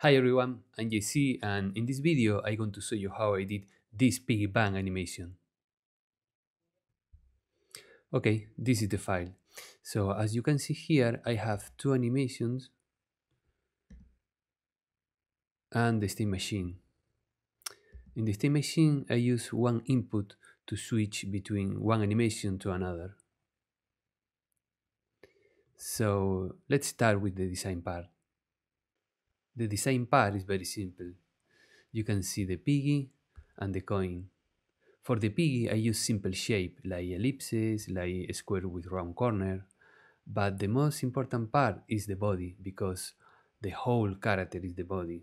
Hi everyone, I'm JC and in this video I'm going to show you how I did this piggy bank animation. Okay, this is the file. So as you can see here, I have two animations and the state machine. In the state machine, I use one input to switch between one animation to another. So let's start with the design part. The design part is very simple. You can see the piggy and the coin. For the piggy, I use simple shape like ellipses, like a square with round corner. But the most important part is the body because the whole character is the body.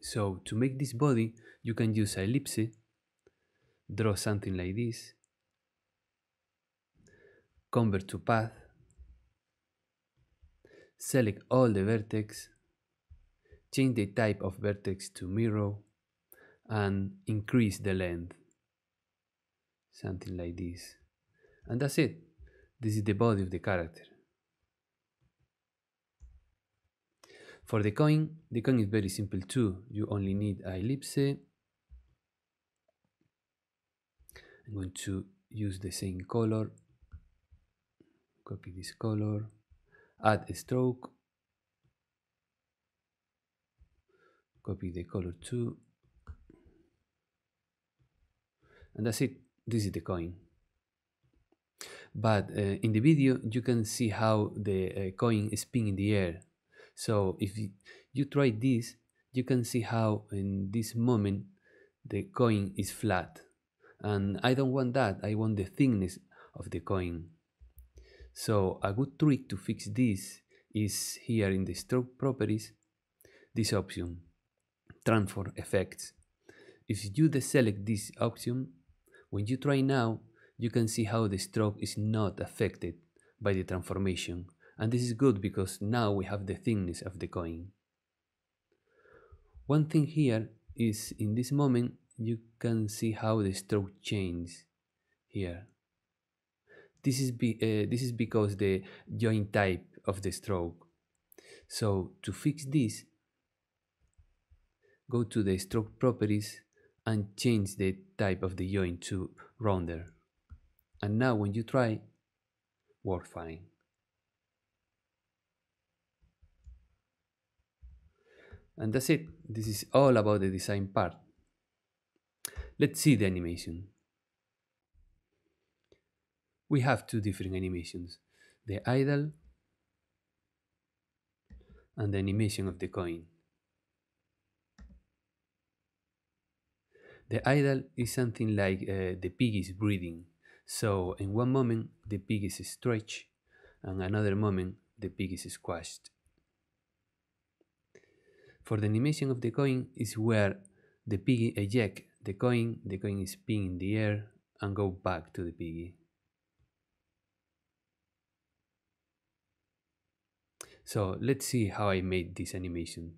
So to make this body, you can use ellipse, draw something like this, convert to path, select all the vertex, change the type of vertex to mirror, and increase the length. Something like this. And that's it. This is the body of the character. For the coin, the coin is very simple too. You only need a ellipse. I'm going to use the same color. Copy this color. Add a stroke. Copy the color too. And that's it. This is the coin. But uh, in the video, you can see how the uh, coin spin in the air so if you try this, you can see how in this moment the coin is flat. And I don't want that, I want the thickness of the coin. So a good trick to fix this is here in the stroke properties, this option, transform effects. If you deselect this option, when you try now, you can see how the stroke is not affected by the transformation and this is good because now we have the thickness of the coin. One thing here is in this moment you can see how the stroke changes here. This is, be, uh, this is because the joint type of the stroke. So to fix this, go to the stroke properties and change the type of the joint to rounder. And now when you try, work fine. And that's it. This is all about the design part. Let's see the animation. We have two different animations, the idle and the animation of the coin. The idle is something like uh, the pig is breathing. So in one moment the pig is stretched and another moment the pig is squashed. For the animation of the coin is where the piggy eject the coin, the coin is spin in the air and go back to the piggy. So let's see how I made this animation.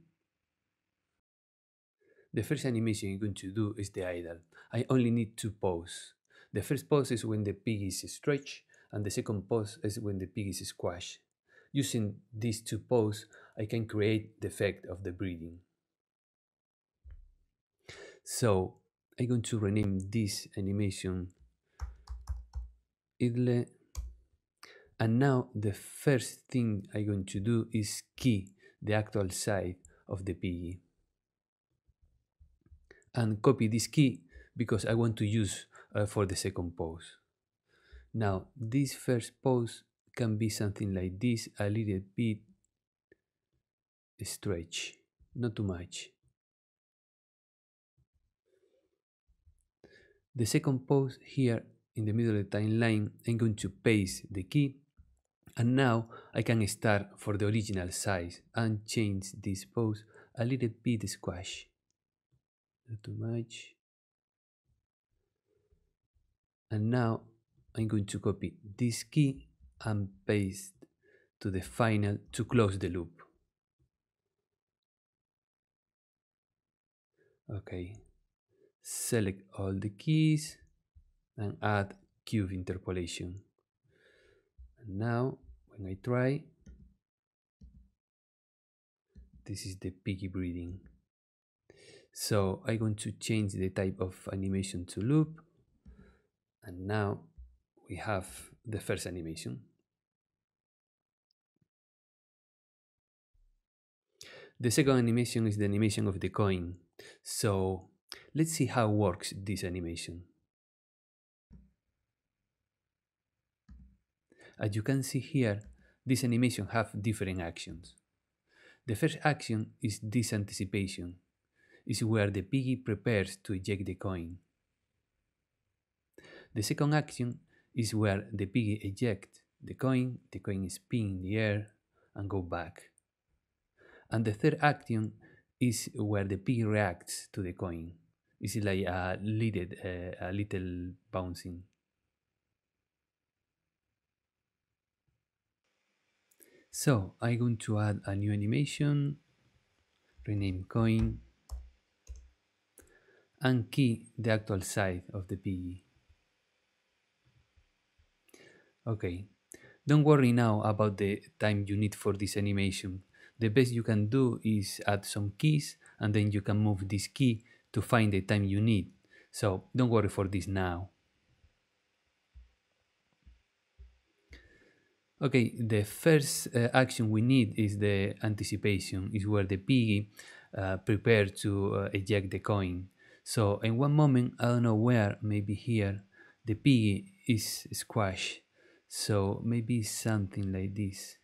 The first animation I'm going to do is the idle. I only need two poses. The first pose is when the pig is stretched and the second pose is when the pig is squashed. Using these two poses, I can create the effect of the breathing. So I'm going to rename this animation idle and now the first thing I'm going to do is key the actual side of the piggy and copy this key because I want to use uh, for the second pose. Now this first pose can be something like this, a little bit stretch, not too much. The second pose here in the middle of the timeline, I'm going to paste the key and now I can start for the original size and change this pose a little bit squash. Too much. And now I'm going to copy this key and paste to the final to close the loop. Okay, select all the keys and add cubic interpolation. And now when I try, this is the piggy breathing so I'm going to change the type of animation to loop. And now we have the first animation. The second animation is the animation of the coin. So let's see how works this animation. As you can see here this animation have different actions. The first action is this anticipation is where the piggy prepares to eject the coin. The second action is where the piggy ejects the coin, the coin is spin in the air and go back. And the third action is where the piggy reacts to the coin. It's like a little, uh, a little bouncing. So I'm going to add a new animation, rename coin, and key the actual size of the piggy. Okay, don't worry now about the time you need for this animation. The best you can do is add some keys and then you can move this key to find the time you need. So don't worry for this now. Okay, the first uh, action we need is the anticipation, is where the piggy uh, to uh, eject the coin. So in one moment, I don't know where, maybe here, the piggy is squashed. So maybe something like this.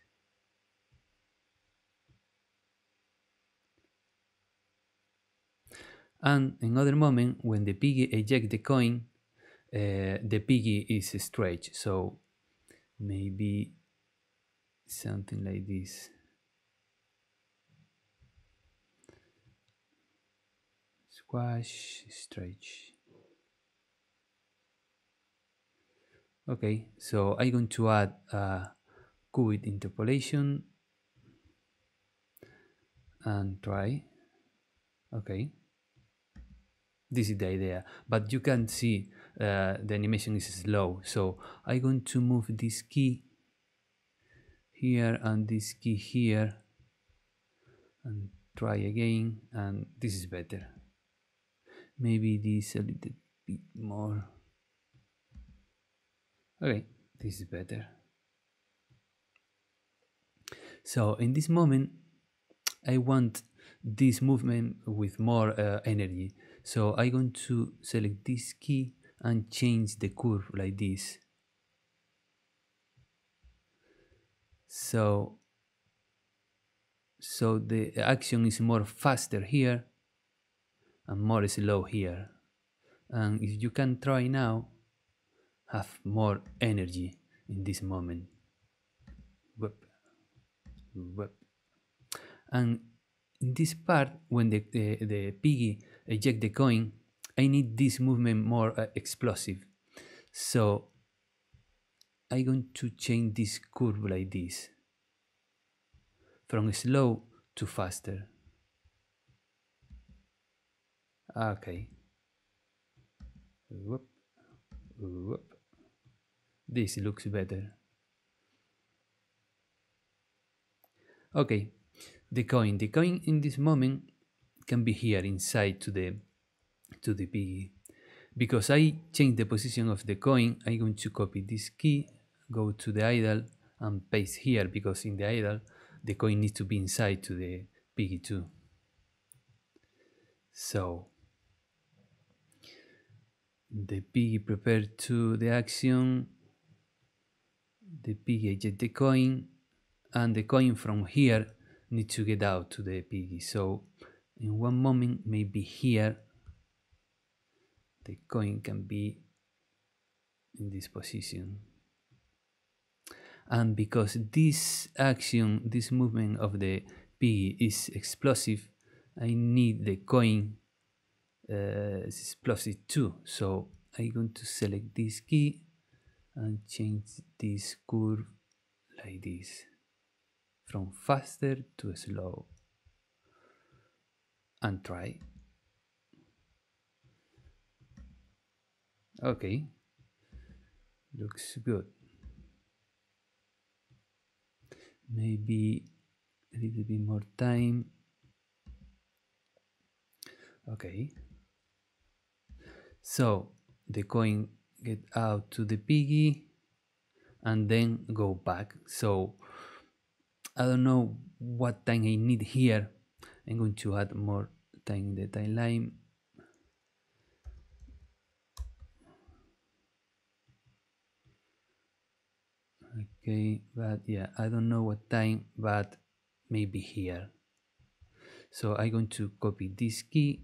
And in another moment, when the piggy eject the coin, uh, the piggy is stretched. So maybe something like this. Squash stretch. Okay so I'm going to add a cubic interpolation and try. Okay. This is the idea but you can see uh, the animation is slow. So I'm going to move this key here and this key here and try again and this is better maybe this a little bit more. Okay this is better. So in this moment I want this movement with more uh, energy. So I'm going to select this key and change the curve like this. So so the action is more faster here and more slow here. And if you can try now have more energy in this moment. And in this part when the, the, the piggy eject the coin I need this movement more uh, explosive. So I'm going to change this curve like this. From slow to faster okay. Whoop, whoop. this looks better. Okay. The coin. The coin in this moment can be here inside to the to the piggy. Because I change the position of the coin I'm going to copy this key go to the idle and paste here because in the idle the coin needs to be inside to the piggy too. So the piggy prepared to the action the piggy eject the coin and the coin from here needs to get out to the piggy. So in one moment maybe here the coin can be in this position. And because this action this movement of the piggy is explosive I need the coin uh, explosive too so I'm going to select this key and change this curve like this? From faster to slow. And try. Okay. Looks good. Maybe a little bit more time. Okay so the coin get out to the piggy and then go back. So I don't know what time I need here. I'm going to add more time in the timeline. Okay but yeah I don't know what time but maybe here. So I'm going to copy this key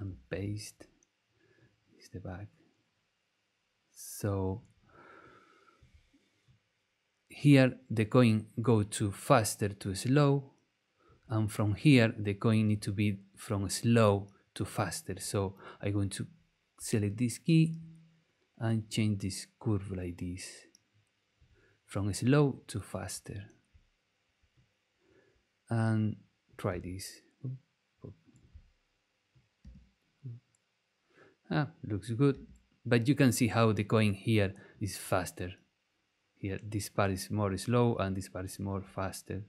and paste is the back so here the coin go to faster to slow and from here the coin need to be from slow to faster. So I'm going to select this key and change this curve like this from slow to faster. And try this ah, looks good. But you can see how the coin here is faster. Here this part is more slow and this part is more faster.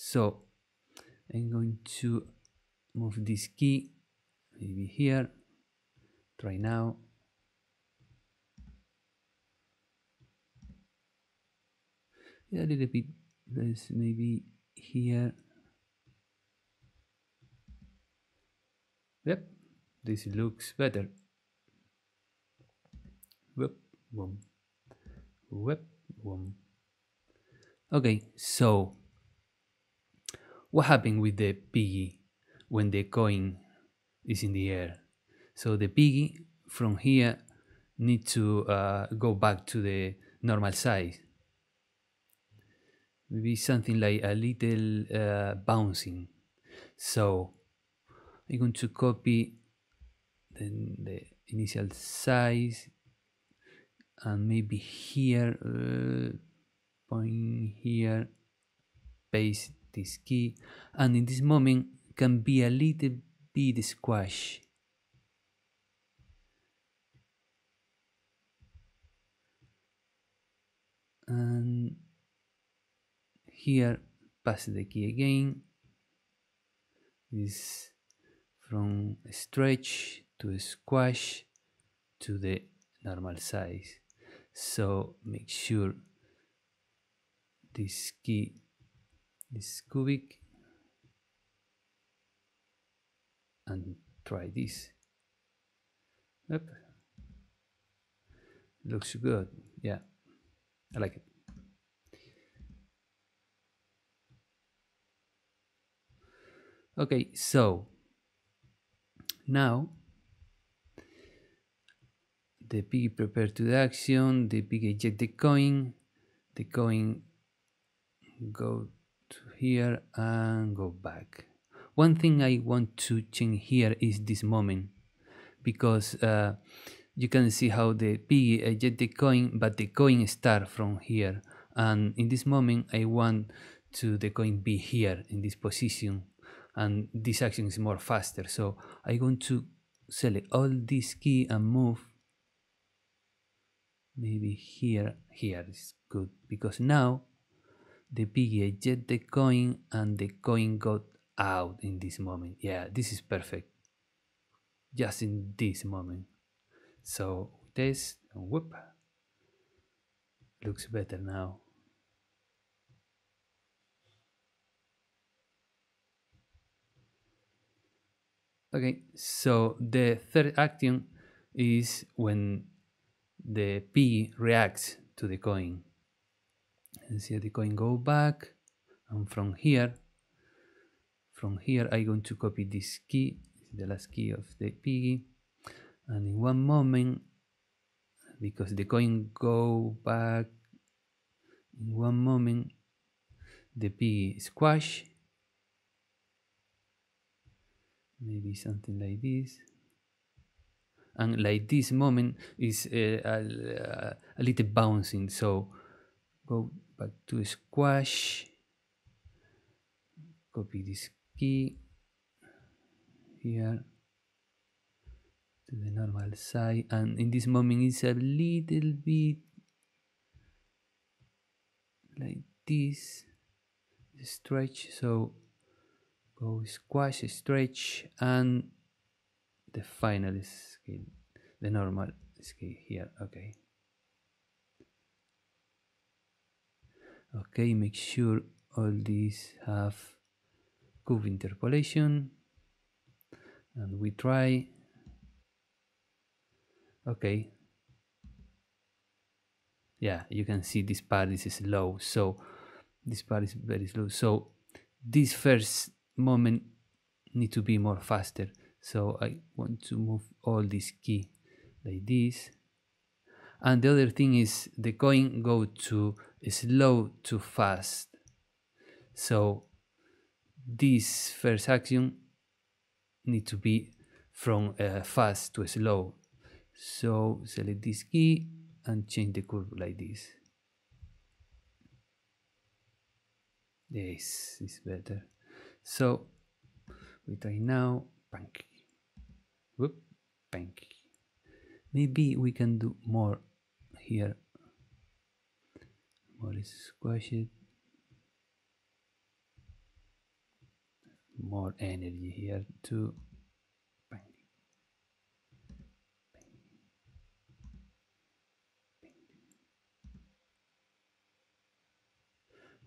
So I'm going to move this key maybe here. Try now. A little bit less maybe here yep. This looks better. Whoop boom whoop boom okay so what happened with the piggy when the coin is in the air? So the piggy from here need to uh, go back to the normal size. Maybe something like a little uh, bouncing. So I'm going to copy the, the initial size and maybe here uh, point here paste this key. And in this moment can be a little bit squash and here pass the key again. Is from stretch to squash to the normal size. So make sure this key this cubic and try this. Yep. Looks good. Yeah. I like it. Okay so now the pig prepare to the action the pig eject the coin the coin go to here and go back. One thing I want to change here is this moment because uh, you can see how the pig eject the coin but the coin start from here. And in this moment I want to the coin be here in this position and this action is more faster. So I'm going to select all this key and move maybe here. Here is good because now the piggy eject the coin and the coin got out in this moment. Yeah this is perfect. Just in this moment. So and whoop. Looks better now okay so the third action is when the P reacts to the coin. And see the coin go back and from here, from here I'm going to copy this key, the last key of the piggy and in one moment because the coin go back in one moment the piggy squash maybe something like this. And like this moment is uh, a, a, little bouncing. So go back to squash. Copy this key. Here. To the normal side. And in this moment it's a little bit like this. Stretch. So go squash stretch and the final scale the normal scale here okay. Okay make sure all these have curve interpolation and we try. Okay. Yeah you can see this part is slow so this part is very slow. So this first moment need to be more faster. So I want to move all this key like this. And the other thing is the coin go to slow to fast. So this first action need to be from uh, fast to slow. So select this key and change the curve like this. Yes it's better so we try now Pank. whoop Pank. maybe we can do more here. More squash it more energy here too.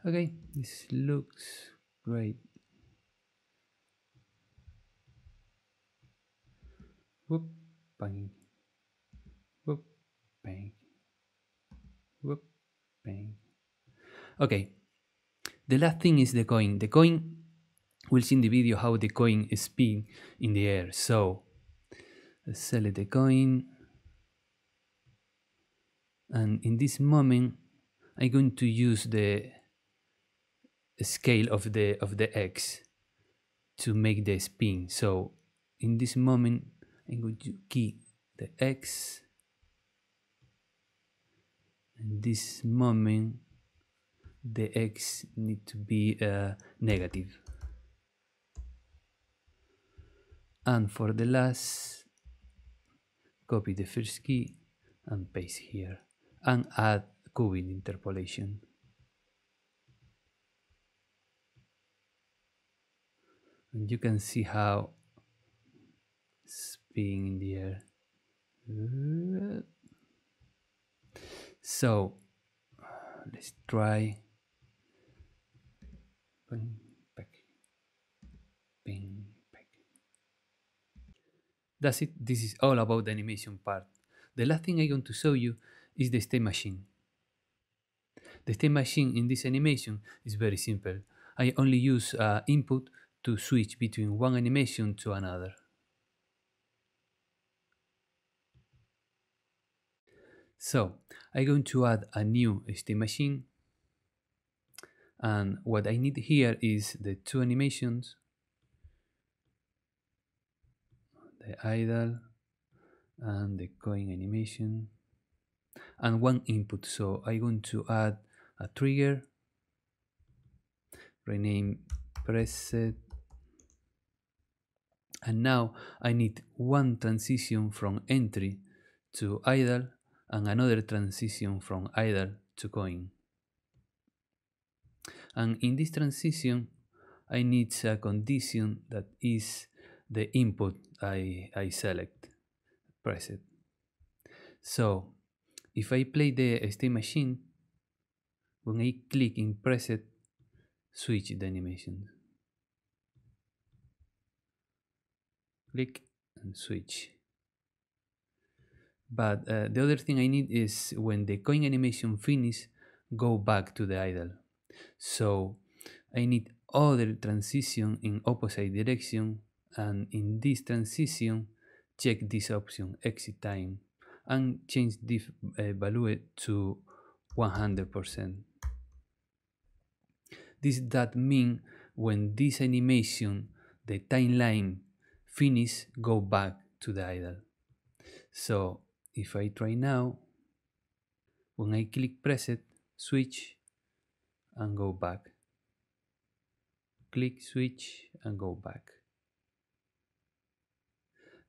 Okay this looks great whoop bang. Whoop bang. Whoop bang. Okay. The last thing is the coin. The coin we'll see in the video how the coin is spin in the air. So select the coin. And in this moment I'm going to use the scale of the of the x to make the spin. So in this moment I'm going to key the x. In this moment the x need to be uh, negative. And for the last copy the first key and paste here. And add cubic interpolation. And you can see how spinning in the air. So let's try bing, back, bing, back. that's it. This is all about the animation part. The last thing I want to show you is the state machine. The state machine in this animation is very simple. I only use uh, input to switch between one animation to another. So I'm going to add a new state machine. And what I need here is the two animations. The idle and the coin animation. And one input. So I'm going to add a trigger. Rename preset. And now I need one transition from entry to idle and another transition from idle to coin. And in this transition, I need a condition that is the input I, I select, preset. So if I play the state machine, when I click in preset, switch the animation. click and switch but uh, the other thing I need is when the coin animation finish go back to the idle so I need other transition in opposite direction and in this transition check this option exit time and change this uh, value to 100% this that mean when this animation the timeline finish, go back to the idle. So if I try now, when I click preset, switch and go back. Click switch and go back.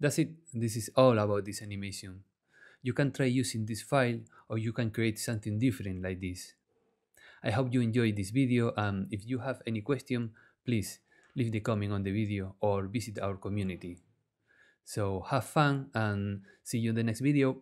That's it. This is all about this animation. You can try using this file or you can create something different like this. I hope you enjoyed this video and if you have any question, please leave the comment on the video or visit our community. So have fun and see you in the next video.